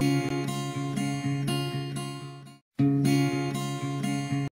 Bye.